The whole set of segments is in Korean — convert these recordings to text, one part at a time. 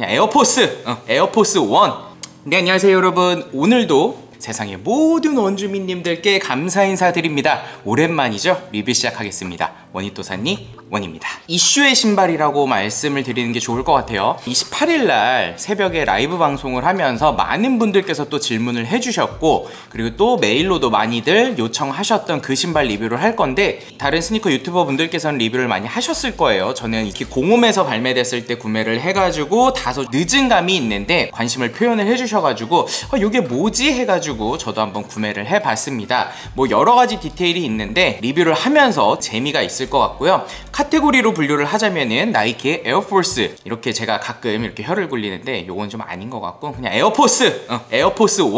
에어포스. 어, 에어포스 1 네, 안녕하세요 여러분. 오늘도 세상의 모든 원주민님들께 감사 인사드립니다. 오랜만이죠? 리뷰 시작하겠습니다. 원희또사니 원입니다. 이슈의 신발이라고 말씀을 드리는 게 좋을 것 같아요. 28일 날 새벽에 라이브 방송을 하면서 많은 분들께서 또 질문을 해주셨고 그리고 또 메일로도 많이들 요청하셨던 그 신발 리뷰를 할 건데 다른 스니커 유튜버 분들께서는 리뷰를 많이 하셨을 거예요. 저는 이렇게 공홈에서 발매됐을 때 구매를 해가지고 다소 늦은 감이 있는데 관심을 표현을 해주셔가지고 어, 이게 뭐지? 해가지고 저도 한번 구매를 해봤습니다. 뭐 여러 가지 디테일이 있는데 리뷰를 하면서 재미가 있을 것 같고요 카테고리로 분류를 하자면은 나이키의 에어포스. 이렇게 제가 가끔 이렇게 혀를 굴리는데 요건 좀 아닌 것 같고 그냥 에어포스. 어, 에어포스 1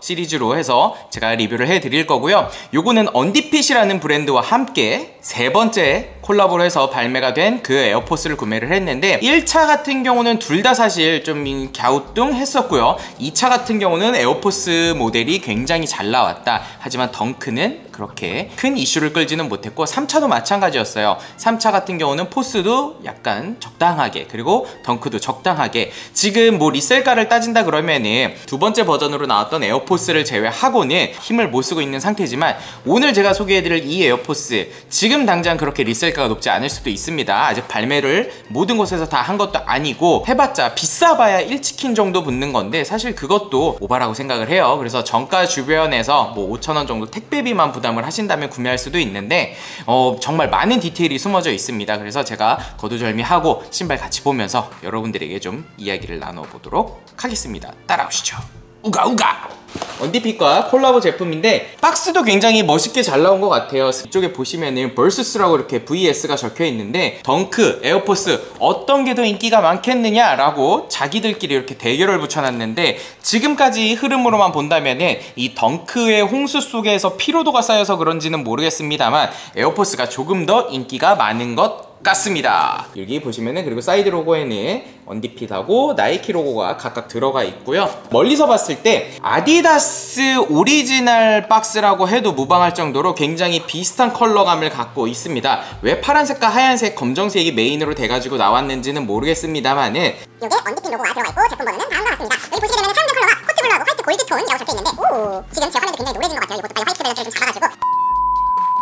시리즈로 해서 제가 리뷰를 해드릴 거고요. 요거는 언디핏이라는 브랜드와 함께 세 번째 콜라보로 해서 발매가 된 그 에어포스를 구매를 했는데 1차 같은 경우는 둘 다 사실 좀 갸우뚱했었고요. 2차 같은 경우는 에어포스 모델이 굉장히 잘 나왔다. 하지만 덩크는 그렇게 큰 이슈를 끌지는 못했고 3차도 마찬가지였어요. 3차 같은 경우는 포스도 약간 적당하게 그리고 덩크도 적당하게. 지금 뭐 resell가를 따진다 그러면은 두 번째 버전으로 나왔던 에어포스를 제외하고는 힘을 못 쓰고 있는 상태지만 오늘 제가 소개해드릴 이 에어포스 지금 당장 그렇게 resell가가 높지 않을 수도 있습니다. 아직 발매를 모든 곳에서 다 한 것도 아니고 해봤자 비싸봐야 1치킨 정도 붙는 건데 사실 그것도 오바라고 생각을 해요. 그래서 정가 주변에서 뭐 5천원 정도 택배비만 부담을 하신다면 구매할 수도 있는데 어, 정말 많은 디테일이 숨어져 있습니다. 그래서 제가 거두절미하고 신발 같이 보면서 여러분들에게 좀 이야기를 나눠보도록 하겠습니다. 따라오시죠. 우가 우가 언디핏과 콜라보 제품인데 박스도 굉장히 멋있게 잘 나온 것 같아요. 이쪽에 보시면은 versus라고 이렇게 VS가 적혀 있는데 덩크, 에어포스 어떤 게 더 인기가 많겠느냐 라고 자기들끼리 이렇게 대결을 붙여놨는데 지금까지 흐름으로만 본다면은 이 덩크의 홍수 속에서 피로도가 쌓여서 그런지는 모르겠습니다만 에어포스가 조금 더 인기가 많은 것 같습니다. 여기 보시면은 그리고 사이드 로고에는 언디핏하고 나이키 로고가 각각 들어가 있고요. 멀리서 봤을 때 아디다스 오리지널 박스라고 해도 무방할 정도로 굉장히 비슷한 컬러감을 갖고 있습니다. 왜 파란색과 하얀색 검정색이 메인으로 돼가지고 나왔는지는 모르겠습니다만은 요게 언디핏 로고가 들어가 있고 제품 번호는 다음과 같습니다. 여기 보시게 되면 사용된 컬러가 court blue하고 white gold tone이라고 적혀 있는데 오! 지금 제 화면도 굉장히 노래진 것 같아요. 이것도 빨리 화이트 밸런스를 좀 잡아가지고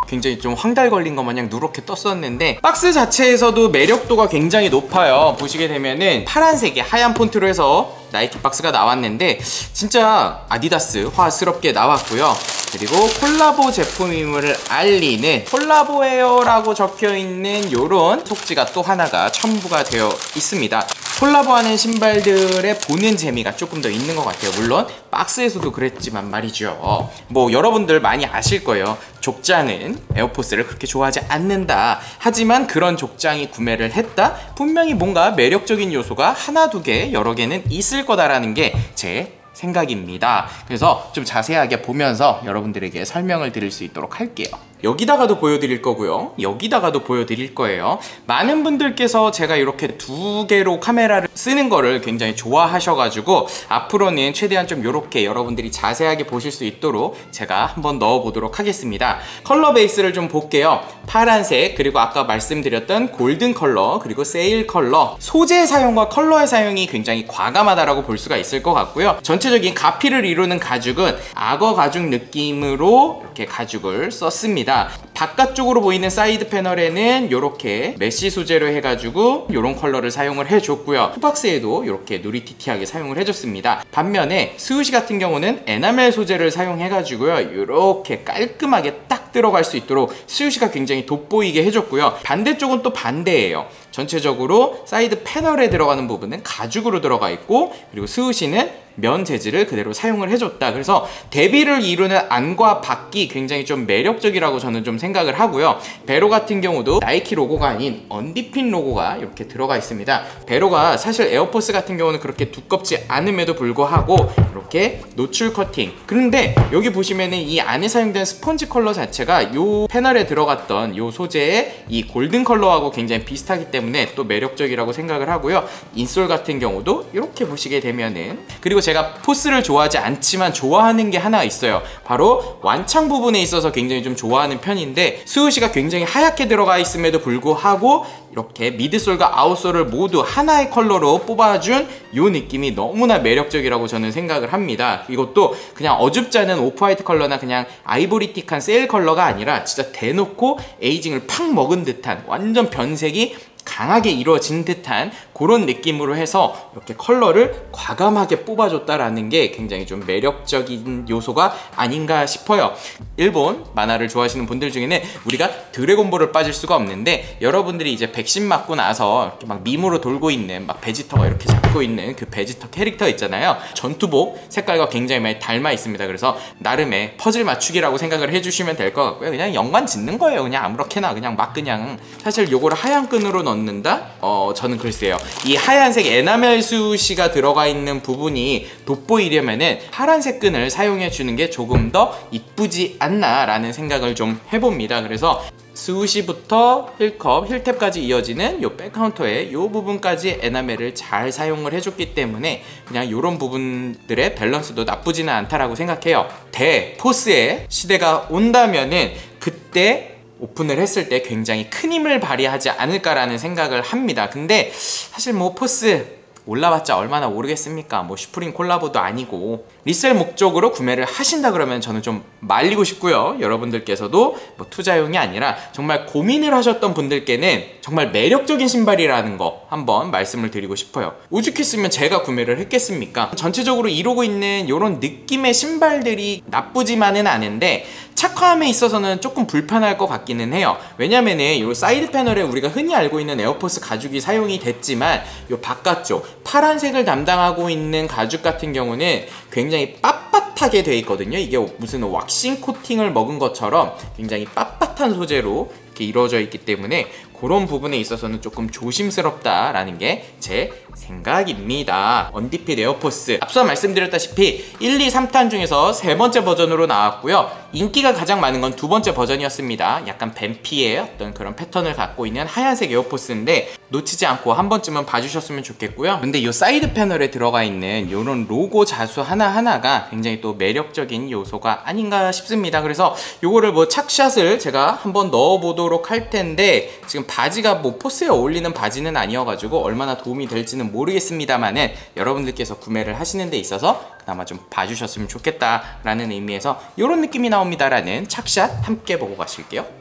굉장히 좀 황달 걸린 것 마냥 누렇게 떴었는데 박스 자체에서도 매력도가 굉장히 높아요. 보시게 되면은 파란색이 하얀 폰트로 해서 나이키 박스가 나왔는데 진짜 아디다스스럽게 나왔고요. 그리고 콜라보 제품임을 알리는 콜라보에어라고 적혀있는 요런 속지가 또 하나가 첨부가 되어 있습니다 콜라보하는 신발들의 보는 재미가 조금 더 있는 것 같아요. 물론 박스에서도 그랬지만 말이죠. 뭐 여러분들 많이 아실 거예요. 족장은 에어포스를 그렇게 좋아하지 않는다. 하지만 그런 족장이 구매를 했다? 분명히 뭔가 매력적인 요소가 하나 두 개 여러 개는 있을 거다라는 게 제 생각입니다. 그래서 좀 자세하게 보면서 여러분들에게 설명을 드릴 수 있도록 할게요 여기다가도 보여드릴 거고요. 여기다가도 보여드릴 거예요. 많은 분들께서 제가 이렇게 두 개로 카메라를 쓰는 거를 굉장히 좋아하셔가지고 앞으로는 최대한 좀 이렇게 여러분들이 자세하게 보실 수 있도록 제가 한번 넣어 보도록 하겠습니다. 컬러 베이스를 좀 볼게요. 파란색 그리고 아까 말씀드렸던 golden 컬러 그리고 sail 컬러. 소재 사용과 컬러의 사용이 굉장히 과감하다라고 볼 수가 있을 것 같고요. 전체적인 갑피를 이루는 가죽은 악어 가죽 느낌으로 이렇게 가죽을 썼습니다 있습니다 바깥쪽으로 보이는 사이드 패널에는 이렇게 mesh 소재로 해가지고 이런 컬러를 사용을 해줬고요. 후박스에도 이렇게 누리끼리하게 사용을 해줬습니다. 반면에 스우시 같은 경우는 에나멜 소재를 사용해가지고요. 이렇게 깔끔하게 딱 들어갈 수 있도록 스우시가 굉장히 돋보이게 해줬고요. 반대쪽은 또 반대예요. 전체적으로 사이드 패널에 들어가는 부분은 가죽으로 들어가 있고 그리고 스우시는 면 재질을 그대로 사용을 해줬다. 그래서 대비를 이루는 안과 밖이 굉장히 좀 매력적이라고 저는 좀 생각 을 하고요. 베로 같은 경우도 나이키 로고가 아닌 언디핏 로고가 이렇게 들어가 있습니다. 베로가 사실 에어포스 같은 경우는 그렇게 두껍지 않음에도 불구하고 이렇게 노출 커팅. 그런데 여기 보시면은 이 안에 사용된 스펀지 컬러 자체가 이 패널에 들어갔던 이 소재의 이 golden 컬러하고 굉장히 비슷하기 때문에 또 매력적이라고 생각을 하고요. insole 같은 경우도 이렇게 보시게 되면은 그리고 제가 포스를 좋아하지 않지만 좋아하는 게 하나 있어요. 바로 완창 부분에 있어서 굉장히 좀 좋아하는 편인데 스우시가 굉장히 하얗게 들어가 있음에도 불구하고 이렇게 midsole과 outsole을 모두 하나의 컬러로 뽑아준 이 느낌이 너무나 매력적이라고 저는 생각을 합니다. 이것도 그냥 어줍지 않은 off-white 컬러나 그냥 아이보리틱한 sail 컬러가 아니라 진짜 대놓고 aging을 팍 먹은 듯한 완전 변색이 강하게 이루어진 듯한 그런 느낌으로 해서 이렇게 컬러를 과감하게 뽑아줬다라는 게 굉장히 좀 매력적인 요소가 아닌가 싶어요. 일본 만화를 좋아하시는 분들 중에는 우리가 드래곤볼을 빠질 수가 없는데 여러분들이 이제 백신 맞고 나서 이렇게 막 밈으로 돌고 있는 막 베지터가 이렇게 잡고 있는 그 베지터 캐릭터 있잖아요. 전투복 색깔과 굉장히 많이 닮아 있습니다. 그래서 나름의 퍼즐 맞추기라고 생각을 해주시면 될 것 같고요. 그냥 연관 짓는 거예요. 그냥 아무렇게나 그냥 막 그냥 사실 요거를 하얀 끈으로 넣는다? 어 저는 글쎄요. 이 하얀색 에나멜 스우시가 들어가 있는 부분이 돋보이려면은 파란색 끈을 사용해 주는 게 조금 더 이쁘지 않나 라는 생각을 좀 해봅니다. 그래서 스우시부터 heel cup, heel tab까지 이어지는 요 back counter의 요 부분까지 에나멜을 잘 사용을 해줬기 때문에 그냥 이런 부분들의 밸런스도 나쁘지는 않다라고 생각해요. 대 포스의 시대가 온다면은 그때 오픈을 했을 때 굉장히 큰 힘을 발휘하지 않을까라는 생각을 합니다. 근데 사실 뭐 포스 올라봤자 얼마나 오르겠습니까? 뭐 Supreme 콜라보도 아니고 resell 목적으로 구매를 하신다 그러면 저는 좀 말리고 싶고요. 여러분들께서도 뭐 투자용이 아니라 정말 고민을 하셨던 분들께는 정말 매력적인 신발이라는 거 한번 말씀을 드리고 싶어요. 오죽했으면 제가 구매를 했겠습니까? 전체적으로 이루고 있는 이런 느낌의 신발들이 나쁘지만은 않은데 착화함에 있어서는 조금 불편할 것 같기는 해요 왜냐면은 이 사이드 패널에 우리가 흔히 알고 있는 에어포스 가죽이 사용이 됐지만 이 바깥쪽 파란색을 담당하고 있는 가죽 같은 경우는 굉장히 빳빳하게 돼 있거든요. 이게 무슨 왁싱 코팅을 먹은 것처럼 굉장히 빳빳한 소재로 이렇게 이루어져 있기 때문에 그런 부분에 있어서는 조금 조심스럽다라는 게 제 생각입니다. 언디핏 에어포스 앞서 말씀드렸다시피 1, 2, 3탄 중에서 세 번째 버전으로 나왔고요. 인기가 가장 많은 건 두 번째 버전이었습니다. 약간 뱀피의 어떤 그런 패턴을 갖고 있는 하얀색 에어포스인데 놓치지 않고 한 번쯤은 봐주셨으면 좋겠고요. 근데 이 사이드 패널에 들어가 있는 이런 로고 자수 하나하나가 굉장히 또 매력적인 요소가 아닌가 싶습니다. 그래서 이거를 뭐 착샷을 제가 한번 넣어보도록 할 텐데 지금 바지가 뭐 포스에 어울리는 바지는 아니어가지고 얼마나 도움이 될지는 모르겠습니다만은 여러분들께서 구매를 하시는 데 있어서 그나마 좀 봐주셨으면 좋겠다라는 의미에서 이런 느낌이 나옵니다라는 착샷 함께 보고 가실게요.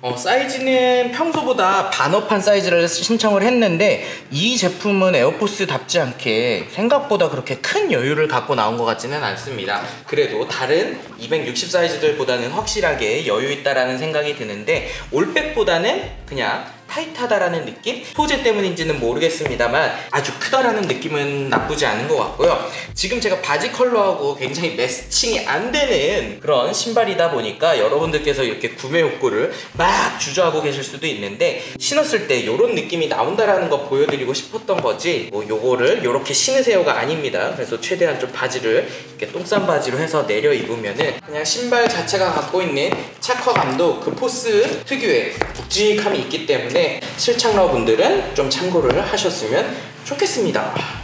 어, 사이즈는 평소보다 반업한 사이즈를 신청을 했는데 이 제품은 에어포스답지 않게 생각보다 그렇게 큰 여유를 갖고 나온 것 같지는 않습니다 그래도 다른 260 사이즈들보다는 확실하게 여유 있다라는 생각이 드는데 올백보다는 그냥 타이트하다라는 느낌? 소재 때문인지는 모르겠습니다만 아주 크다라는 느낌은 나쁘지 않은 것 같고요 지금 제가 바지 컬러하고 굉장히 매칭이 안 되는 그런 신발이다 보니까 여러분들께서 이렇게 구매 욕구를 막 주저하고 계실 수도 있는데 신었을 때 이런 느낌이 나온다라는 거 보여드리고 싶었던 거지 뭐 요거를 이렇게 신으세요가 아닙니다 그래서 최대한 좀 바지를 이렇게 똥싼 바지로 해서 내려 입으면은 그냥 신발 자체가 갖고 있는 착화감도 그 포스 특유의 묵직함이 있기 때문에 실착러 분들은 좀 참고를 하셨으면 좋겠습니다.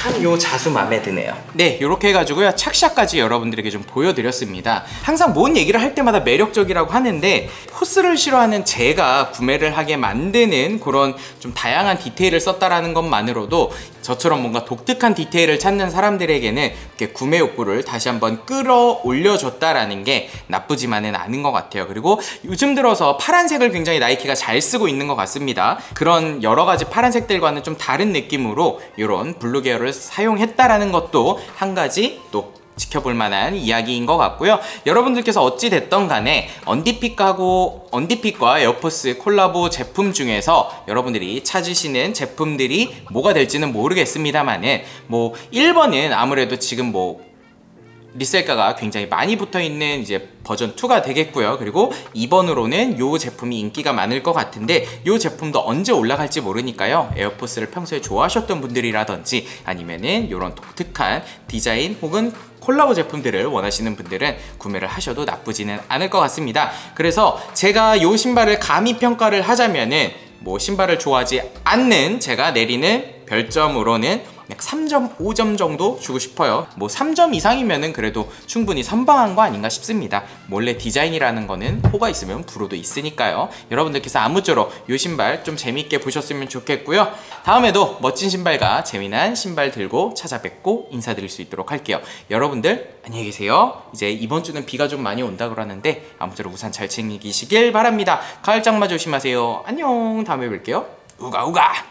참 요 자수 마음에 드네요. 네 이렇게 해가지고요. 착샷까지 여러분들에게 좀 보여드렸습니다. 항상 뭔 얘기를 할 때마다 매력적이라고 하는데 포스를 싫어하는 제가 구매를 하게 만드는 그런 좀 다양한 디테일을 썼다라는 것만으로도 저처럼 뭔가 독특한 디테일을 찾는 사람들에게는 이렇게 구매 욕구를 다시 한번 끌어올려 줬다라는 게 나쁘지만은 않은 것 같아요. 그리고 요즘 들어서 파란색을 굉장히 나이키가 잘 쓰고 있는 것 같습니다. 그런 여러 가지 파란색들과는 좀 다른 느낌으로 이런 블루 계열을 사용했다라는 것도 한 가지 또 지켜볼 만한 이야기인 것 같고요. 여러분들께서 어찌 됐던 간에 언디핏하고 언디핏과 에어포스 콜라보 제품 중에서 여러분들이 찾으시는 제품들이 뭐가 될지는 모르겠습니다만은 뭐 1번은 아무래도 지금 뭐 resell가가 굉장히 많이 붙어 있는 이제 버전 2가 되겠고요. 그리고 2번으로는 이 제품이 인기가 많을 것 같은데 이 제품도 언제 올라갈지 모르니까요. 에어포스를 평소에 좋아하셨던 분들이라든지 아니면은 이런 독특한 디자인 혹은 콜라보 제품들을 원하시는 분들은 구매를 하셔도 나쁘지는 않을 것 같습니다. 그래서 제가 이 신발을 감히 평가를 하자면은 뭐 신발을 좋아하지 않는 제가 내리는 별점으로는 약 3.5점 정도 주고 싶어요. 뭐 3점 이상이면은 그래도 충분히 선방한 거 아닌가 싶습니다. 원래 디자인이라는 거는 호가 있으면 불호도 있으니까요. 여러분들께서 아무쪼록 이 신발 좀 재밌게 보셨으면 좋겠고요. 다음에도 멋진 신발과 재미난 신발 들고 찾아뵙고 인사드릴 수 있도록 할게요. 여러분들 안녕히 계세요. 이제 이번 주는 비가 좀 많이 온다 그러는데 아무쪼록 우산 잘 챙기시길 바랍니다. 가을 장마 조심하세요. 안녕. 다음에 뵐게요. 우가 우가.